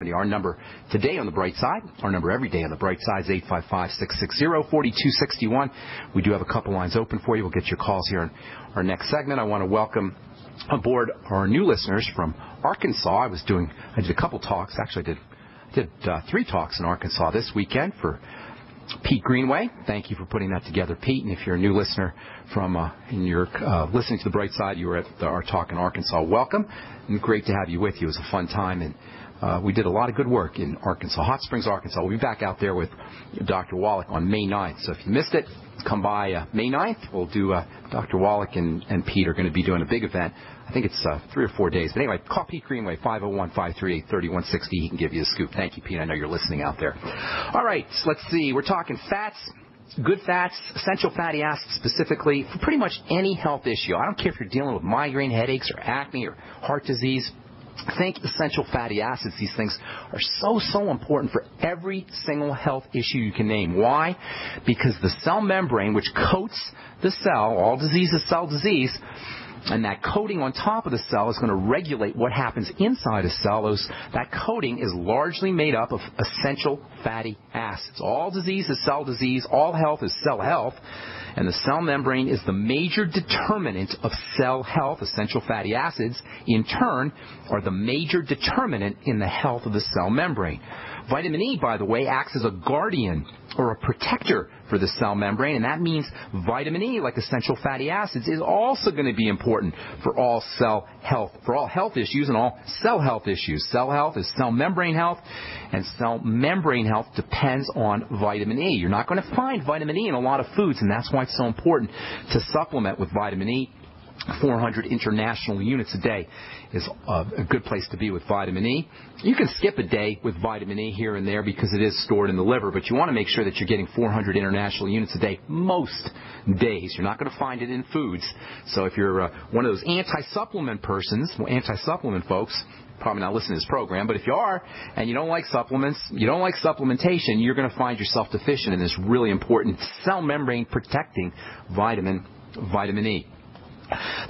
Our number today on the bright side, our number every day on the bright side is 855-660-4261. We do have a couple lines open for you. We'll get your calls here in our next segment. I want to welcome aboard our new listeners from Arkansas. I was doing, I did a couple talks. Actually, I did, did uh, three talks in Arkansas this weekend for Pete Greenway. Thank you for putting that together, Pete. And if you're a new listener from uh, and you're uh, listening to the bright side, you were at the, our talk in Arkansas. Welcome, and great to have you with you. It was a fun time and uh, we did a lot of good work in Arkansas, Hot Springs, Arkansas. We'll be back out there with Dr. Wallach on May 9th. So if you missed it, come by uh, May 9th. We'll do uh, Dr. Wallach and, and Pete are going to be doing a big event. I think it's uh, three or four days. But anyway, call Pete Greenway, 501-538-3160. He can give you a scoop. Thank you, Pete. I know you're listening out there. All right, let's see. We're talking fats, good fats, essential fatty acids specifically for pretty much any health issue. I don't care if you're dealing with migraine headaches or acne or heart disease Think essential fatty acids. These things are so, so important for every single health issue you can name. Why? Because the cell membrane, which coats the cell, all disease is cell disease, and that coating on top of the cell is going to regulate what happens inside a cell. That coating is largely made up of essential fatty acids. All disease is cell disease. All health is cell health. And the cell membrane is the major determinant of cell health. Essential fatty acids, in turn, are the major determinant in the health of the cell membrane. Vitamin E, by the way, acts as a guardian or a protector for the cell membrane, and that means vitamin E, like essential fatty acids, is also going to be important for all cell health, for all health issues and all cell health issues. Cell health is cell membrane health, and cell membrane health depends on vitamin E. You're not going to find vitamin E in a lot of foods, and that's why it's so important to supplement with vitamin E. 400 international units a day is a, good place to be with vitamin E. You can skip a day with vitamin E here and there because it is stored in the liver, but you want to make sure that you're getting 400 international units a day most days. You're not going to find it in foods. So if you're uh, one of those anti-supplement persons, anti-supplement folks, probably not listening to this program, but if you are and you don't like supplements, you don't like supplementation, you're going to find yourself deficient in this really important cell membrane protecting vitamin, vitamin E.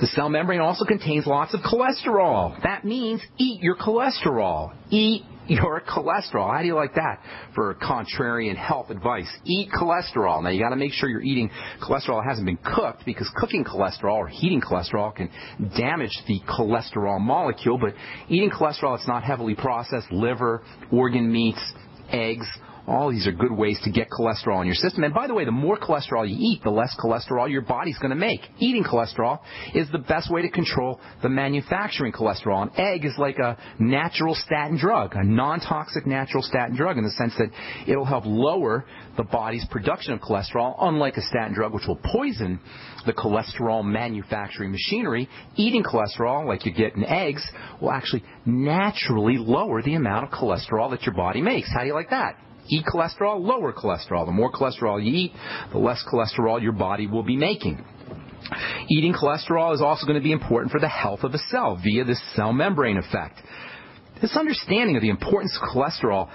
The cell membrane also contains lots of cholesterol. That means eat your cholesterol. Eat your cholesterol. How do you like that for contrarian health advice? Eat cholesterol. Now you got to make sure you're eating cholesterol that hasn't been cooked because cooking cholesterol or heating cholesterol can damage the cholesterol molecule. But eating cholesterol that's not heavily processed, liver, organ meats, eggs, all these are good ways to get cholesterol in your system. And by the way, the more cholesterol you eat, the less cholesterol your body's going to make. Eating cholesterol is the best way to control the manufacturing cholesterol. An egg is like a natural statin drug, a non-toxic natural statin drug in the sense that it'll help lower the body's production of cholesterol, unlike a statin drug which will poison the cholesterol manufacturing machinery. Eating cholesterol, like you get in eggs, will actually naturally lower the amount of cholesterol that your body makes. How do you like that? Eat cholesterol, lower cholesterol. The more cholesterol you eat, the less cholesterol your body will be making. Eating cholesterol is also going to be important for the health of the cell via this cell membrane effect. This understanding of the importance of cholesterol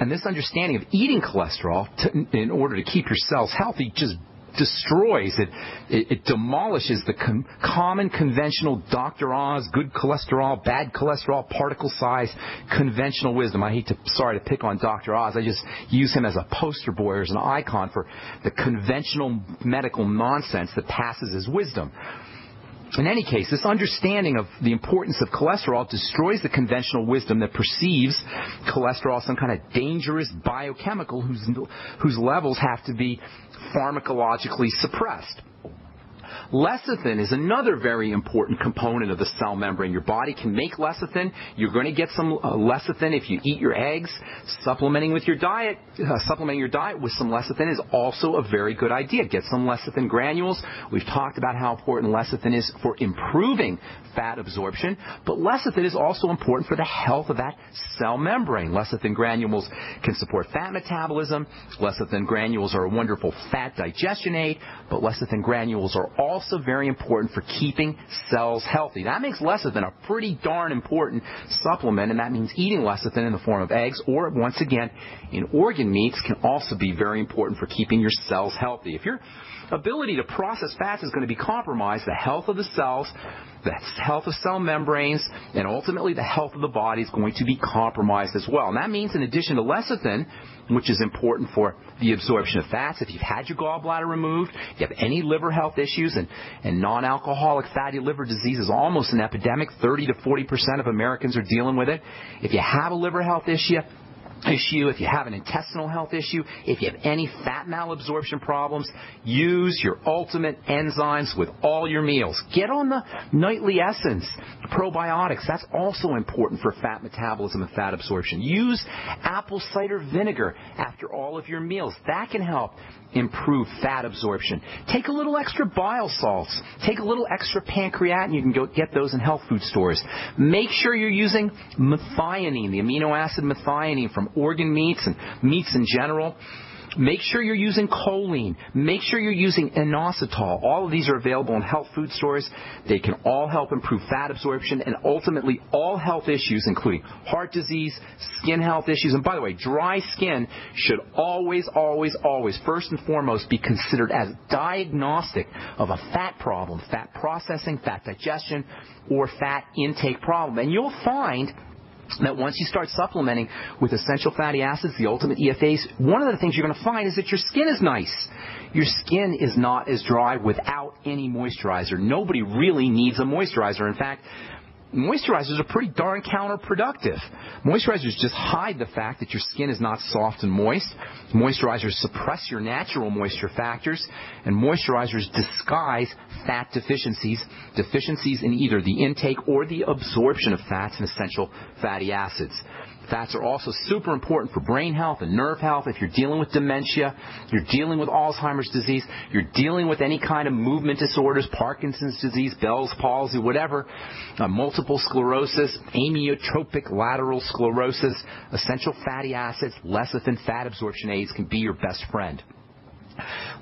and this understanding of eating cholesterol to, in order to keep your cells healthy just destroys, it, it, it demolishes the com- common conventional Dr. Oz, good cholesterol, bad cholesterol, particle size, conventional wisdom. I hate to, sorry to pick on Dr. Oz. I just use him as a poster boy or as an icon for the conventional medical nonsense that passes as wisdom. In any case, this understanding of the importance of cholesterol destroys the conventional wisdom that perceives cholesterol as some kind of dangerous biochemical whose, whose levels have to be pharmacologically suppressed. Lecithin is another very important component of the cell membrane. Your body can make lecithin. You're going to get some uh, lecithin if you eat your eggs. Supplementing with your diet, uh, supplementing your diet with some lecithin is also a very good idea. Get some lecithin granules. We've talked about how important lecithin is for improving fat absorption, but lecithin is also important for the health of that cell membrane. Lecithin granules can support fat metabolism. Lecithin granules are a wonderful fat digestion aid, but lecithin granules are also very important for keeping cells healthy. That makes lecithin a pretty darn important supplement, and that means eating lecithin in the form of eggs or, once again, in organ meats can also be very important for keeping your cells healthy. If your ability to process fats is going to be compromised, the health of the cells, the health of cell membranes, and ultimately the health of the body is going to be compromised as well. And that means in addition to lecithin, which is important for the absorption of fats. If you've had your gallbladder removed, you have any liver health issues, and, and non-alcoholic fatty liver disease is almost an epidemic. 30 to 40 percent of Americans are dealing with it. If you have a liver health issue, issue, if you have an intestinal health issue, if you have any fat malabsorption problems, use your ultimate enzymes with all your meals. Get on the nightly essence, probiotics. That's also important for fat metabolism and fat absorption. Use apple cider vinegar after all of your meals. That can help improve fat absorption. Take a little extra bile salts. Take a little extra pancreatin. You can go get those in health food stores. Make sure you're using methionine, the amino acid methionine from organ meats and meats in general. Make sure you're using choline. Make sure you're using inositol. All of these are available in health food stores. They can all help improve fat absorption and ultimately all health issues, including heart disease, skin health issues. And by the way, dry skin should always, always, always, first and foremost, be considered as diagnostic of a fat problem, fat processing, fat digestion, or fat intake problem. And you'll find that once you start supplementing with essential fatty acids, the ultimate EFAs, one of the things you're going to find is that your skin is nice. Your skin is not as dry without any moisturizer. Nobody really needs a moisturizer. In fact, moisturizers are pretty darn counterproductive. Moisturizers just hide the fact that your skin is not soft and moist. Moisturizers suppress your natural moisture factors, and moisturizers disguise fat deficiencies, deficiencies in either the intake or the absorption of fats and essential fatty acids. Fats are also super important for brain health and nerve health. If you're dealing with dementia, you're dealing with Alzheimer's disease, you're dealing with any kind of movement disorders, Parkinson's disease, Bell's palsy, whatever, uh, multiple sclerosis, amyotrophic lateral sclerosis, essential fatty acids, lecithin, fat absorption aids can be your best friend.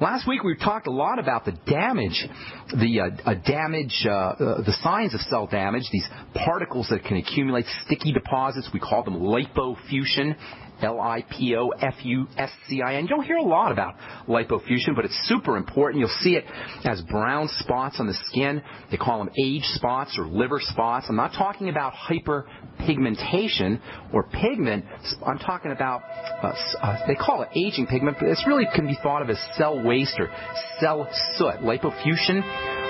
Last week we talked a lot about the damage, the uh, damage, uh, uh, the signs of cell damage, these particles that can accumulate, sticky deposits. We call them lipofuscin. L-I-P-O-F-U-S-C-I-N. You don't hear a lot about lipofuscin, but it's super important. You'll see it as brown spots on the skin. They call them age spots or liver spots. I'm not talking about hyperpigmentation or pigment. I'm talking about, uh, uh, they call it aging pigment, but it's really can be thought of as cell waste or cell soot. Lipofuscin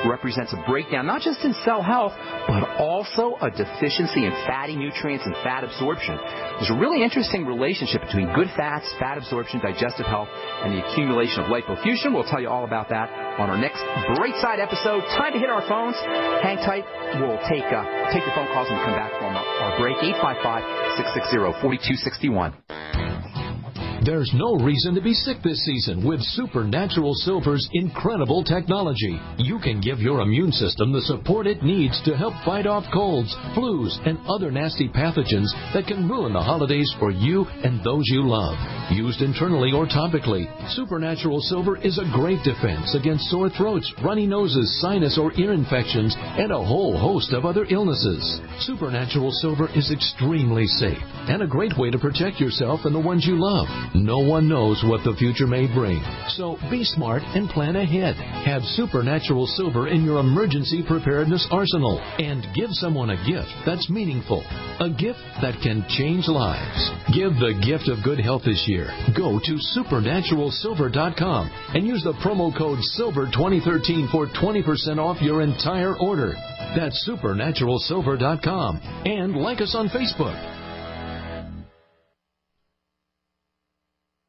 represents a breakdown not just in cell health, but also a deficiency in fatty nutrients and fat absorption. There's a really interesting relationship between good fats, fat absorption, digestive health, and the accumulation of lipofuscin. We'll tell you all about that on our next Bright Side episode. Time to hit our phones. Hang tight. We'll take uh, take your phone calls and come back from our, break. 855-660-4261. There's no reason to be sick this season with Supernatural Silver's incredible technology. You can give your immune system the support it needs to help fight off colds, flus, and other nasty pathogens that can ruin the holidays for you and those you love. Used internally or topically, Supernatural Silver is a great defense against sore throats, runny noses, sinus or ear infections, and a whole host of other illnesses. Supernatural Silver is extremely safe and a great way to protect yourself and the ones you love. No one knows what the future may bring. So be smart and plan ahead. Have supernatural silver in your emergency preparedness arsenal and give someone a gift that's meaningful. A gift that can change lives. Give the gift of good health this year. Go to supernaturalsilver.com and use the promo code SILVER2013 for 20% off your entire order. That's supernaturalsilver.com and like us on Facebook.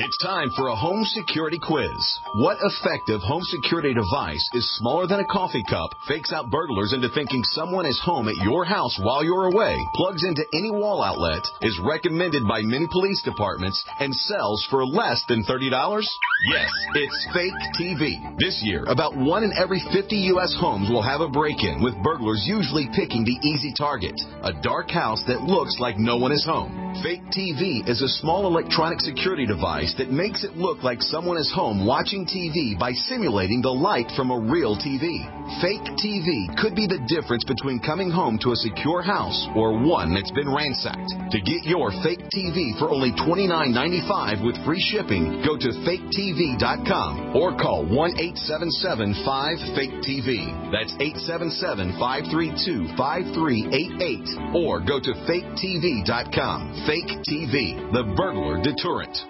It's time for a home security quiz. What effective home security device is smaller than a coffee cup, fakes out burglars into thinking someone is home at your house while you're away, plugs into any wall outlet, is recommended by many police departments, and sells for less than $30? Yes, it's Fake TV. This year, about one in every 50 U.S. homes will have a break-in, with burglars usually picking the easy target, a dark house that looks like no one is home. Fake TV is a small electronic security device that makes it look like someone is home watching TV by simulating the light from a real TV. Fake TV could be the difference between coming home to a secure house or one that's been ransacked. To get your fake TV for only $29.95 with free shipping, go to faketv.com or call 1-877-5-FAKE-TV. That's 877-532-5388 or go to faketv.com. Fake TV, the burglar deterrent.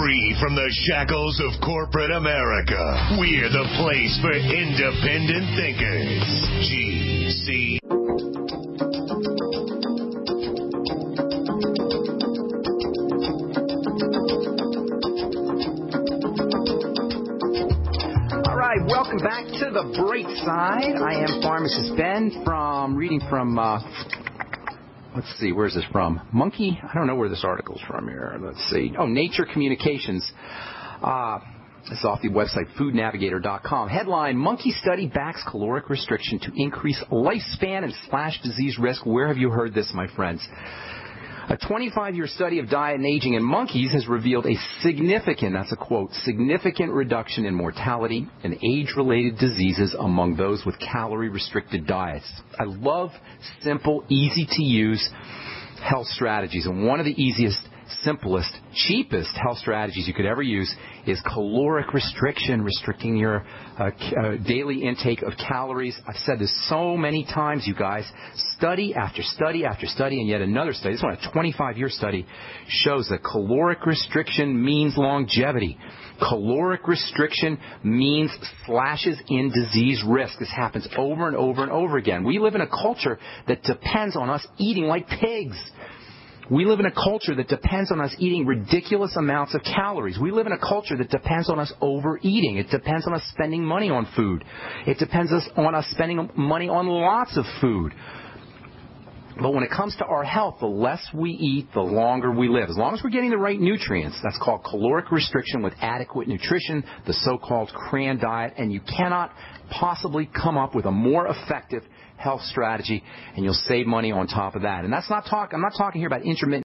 Free from the shackles of corporate America, we're the place for independent thinkers. GC. All right, welcome back to the bright side. I am Pharmacist Ben from reading from. Uh, let's see, where's this from? Monkey? I don't know where this article's from here. Let's see. Oh, Nature Communications. Uh, is off the website foodnavigator.com. Headline Monkey study backs caloric restriction to increase lifespan and slash disease risk. Where have you heard this, my friends? A 25 year study of diet and aging in monkeys has revealed a significant, that's a quote, significant reduction in mortality and age related diseases among those with calorie restricted diets. I love simple, easy to use health strategies. And one of the easiest, simplest, cheapest health strategies you could ever use is caloric restriction, restricting your uh, uh, daily intake of calories. I've said this so many times, you guys. Study after study after study, and yet another study, this one, a 25 year study, shows that caloric restriction means longevity. Caloric restriction means slashes in disease risk. This happens over and over and over again. We live in a culture that depends on us eating like pigs. We live in a culture that depends on us eating ridiculous amounts of calories. We live in a culture that depends on us overeating. It depends on us spending money on food. It depends on us spending money on lots of food. But when it comes to our health, the less we eat, the longer we live. As long as we're getting the right nutrients, that's called caloric restriction with adequate nutrition, the so-called CRAN diet, and you cannot possibly come up with a more effective health strategy, and you'll save money on top of that. And that's not talk. I'm not talking here about intermittent